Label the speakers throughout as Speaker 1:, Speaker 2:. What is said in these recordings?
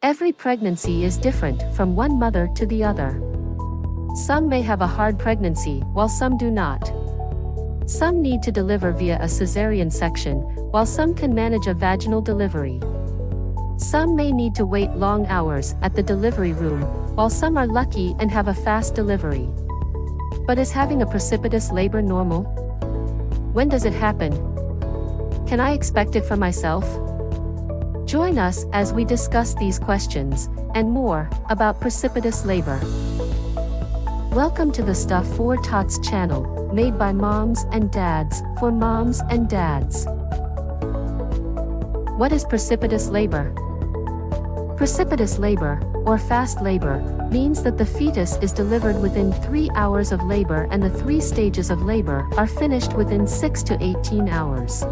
Speaker 1: Every pregnancy is different from one mother to the other. Some may have a hard pregnancy, while some do not. Some need to deliver via a cesarean section, while some can manage a vaginal delivery. Some may need to wait long hours at the delivery room, while some are lucky and have a fast delivery. But is having a precipitous labor normal? When does it happen? Can I expect it for myself? Join us as we discuss these questions and more about precipitous labor. Welcome to the Stuff for Tots channel, made by moms and dads for moms and dads. What is precipitous labor? Precipitous labor, or fast labor, means that the fetus is delivered within 3 hours of labor and the three stages of labor are finished within 6 to 18 hours.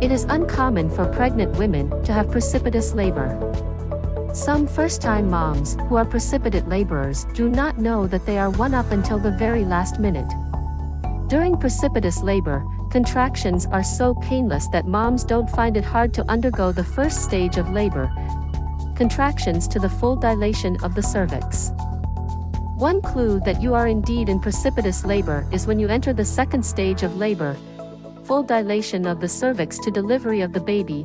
Speaker 1: It is uncommon for pregnant women to have precipitous labor. Some first-time moms who are precipitate laborers do not know that they are one up until the very last minute. During precipitous labor, contractions are so painless that moms don't find it hard to undergo the first stage of labor, contractions to the full dilation of the cervix. One clue that you are indeed in precipitous labor is when you enter the second stage of labor, full dilation of the cervix to delivery of the baby,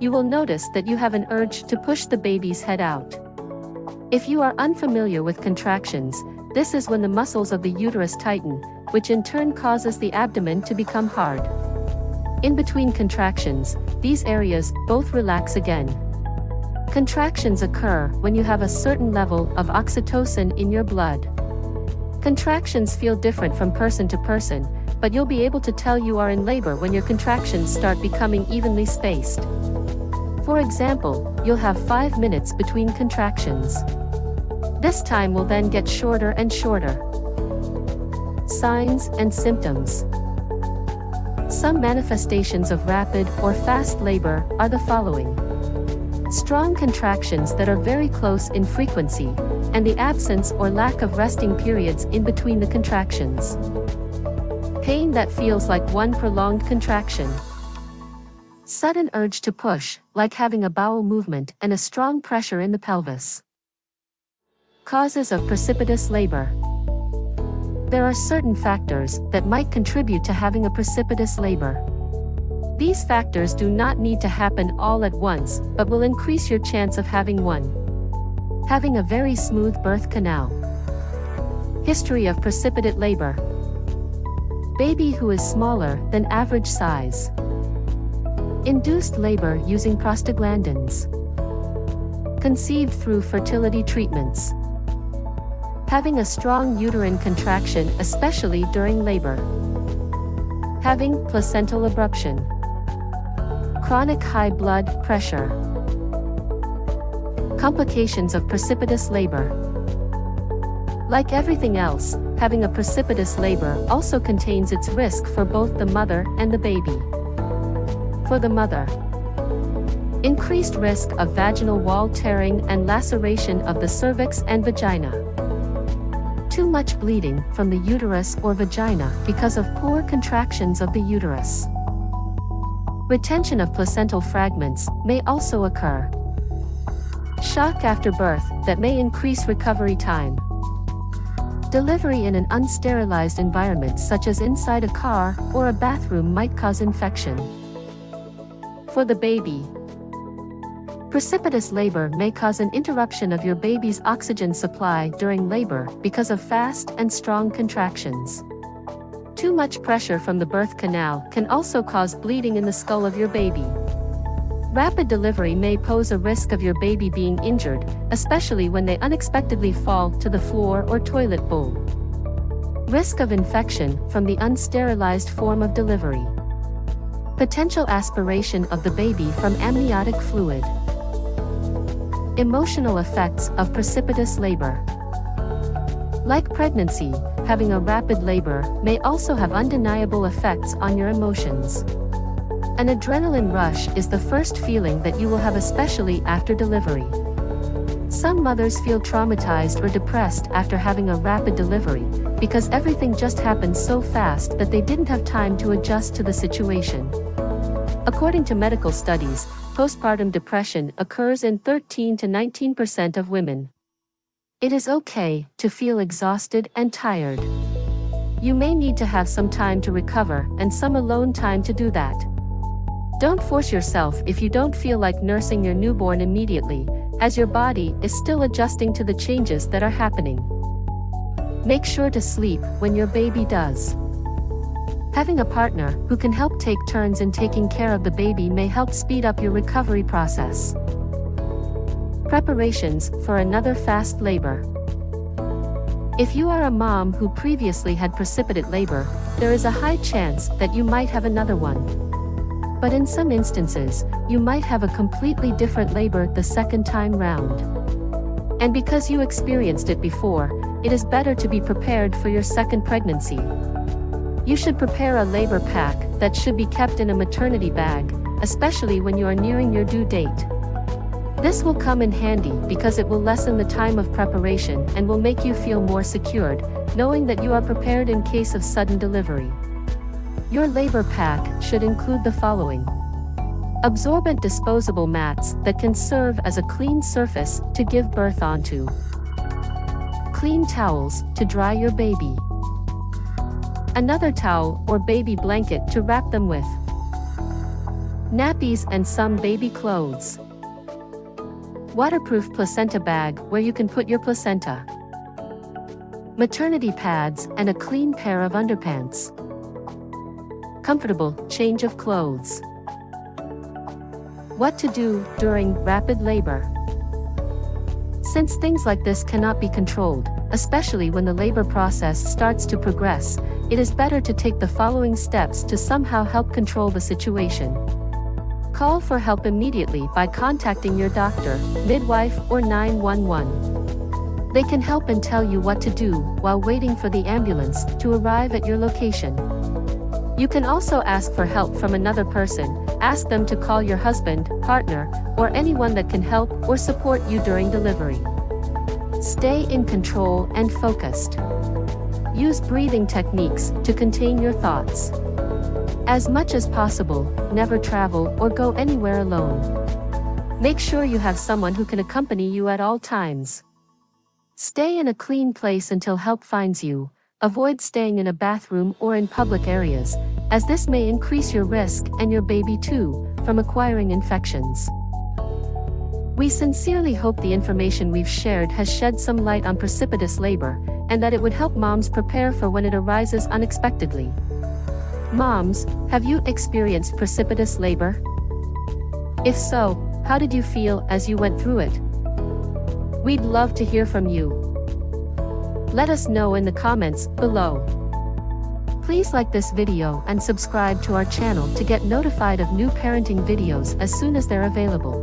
Speaker 1: you will notice that you have an urge to push the baby's head out. If you are unfamiliar with contractions, this is when the muscles of the uterus tighten, which in turn causes the abdomen to become hard. In between contractions, these areas both relax again. Contractions occur when you have a certain level of oxytocin in your blood. Contractions feel different from person to person, but you'll be able to tell you are in labor when your contractions start becoming evenly spaced. For example, you'll have 5 minutes between contractions. This time will then get shorter and shorter. Signs and symptoms. Some manifestations of rapid or fast labor are the following. Strong contractions that are very close in frequency, and the absence or lack of resting periods in between the contractions. Pain that feels like one prolonged contraction. Sudden urge to push, like having a bowel movement and a strong pressure in the pelvis. Causes of precipitous labor. There are certain factors that might contribute to having a precipitous labor. These factors do not need to happen all at once, but will increase your chance of having one. Having a very smooth birth canal. History of precipitate labor. Baby who is smaller than average size. Induced labor using prostaglandins. Conceived through fertility treatments. Having a strong uterine contraction especially during labor. Having placental abruption. Chronic high blood pressure. Complications of precipitous labor. Like everything else, having a precipitous labor also contains its risk for both the mother and the baby for the mother. Increased risk of vaginal wall tearing and laceration of the cervix and vagina. Too much bleeding from the uterus or vagina because of poor contractions of the uterus. Retention of placental fragments may also occur. Shock after birth that may increase recovery time. Delivery in an unsterilized environment such as inside a car or a bathroom might cause infection for the baby. Precipitous labor may cause an interruption of your baby's oxygen supply during labor because of fast and strong contractions. Too much pressure from the birth canal can also cause bleeding in the skull of your baby. Rapid delivery may pose a risk of your baby being injured, especially when they unexpectedly fall to the floor or toilet bowl. Risk of infection from the unsterilized form of delivery. Potential aspiration of the baby from amniotic fluid. Emotional effects of precipitous labor. Like pregnancy, having a rapid labor may also have undeniable effects on your emotions. An adrenaline rush is the first feeling that you will have especially after delivery. Some mothers feel traumatized or depressed after having a rapid delivery, because everything just happened so fast that they didn't have time to adjust to the situation. According to medical studies, postpartum depression occurs in 13 to 19% of women. It is okay to feel exhausted and tired. You may need to have some time to recover and some alone time to do that. Don't force yourself if you don't feel like nursing your newborn immediately, as your body is still adjusting to the changes that are happening. Make sure to sleep when your baby does. Having a partner who can help take turns in taking care of the baby may help speed up your recovery process. Preparations for another fast labor. If you are a mom who previously had precipitate labor, there is a high chance that you might have another one. But in some instances, you might have a completely different labor the second time round. And because you experienced it before, it is better to be prepared for your second pregnancy. You should prepare a labor pack that should be kept in a maternity bag, especially when you are nearing your due date. This will come in handy because it will lessen the time of preparation and will make you feel more secured, knowing that you are prepared in case of sudden delivery. Your labor pack should include the following. Absorbent disposable mats that can serve as a clean surface to give birth onto. Clean towels to dry your baby. Another towel or baby blanket to wrap them with, nappies and some baby clothes, waterproof placenta bag where you can put your placenta, maternity pads and a clean pair of underpants, comfortable change of clothes. What to do during rapid labor. Since things like this cannot be controlled, especially when the labor process starts to progress, it is better to take the following steps to somehow help control the situation. Call for help immediately by contacting your doctor, midwife, or 911. They can help and tell you what to do while waiting for the ambulance to arrive at your location. You can also ask for help from another person, ask them to call your husband, partner, or anyone that can help or support you during delivery. Stay in control and focused. Use breathing techniques to contain your thoughts. As much as possible, never travel or go anywhere alone. Make sure you have someone who can accompany you at all times. Stay in a clean place until help finds you. Avoid staying in a bathroom or in public areas, as this may increase your risk and your baby too from acquiring infections. We sincerely hope the information we've shared has shed some light on precipitous labor, and that it would help moms prepare for when it arises unexpectedly. Moms, have you experienced precipitous labor? If so, how did you feel as you went through it? We'd love to hear from you. Let us know in the comments below. Please like this video and subscribe to our channel to get notified of new parenting videos as soon as they're available.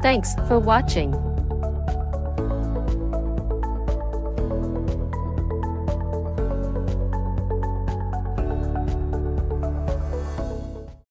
Speaker 1: Thanks for watching.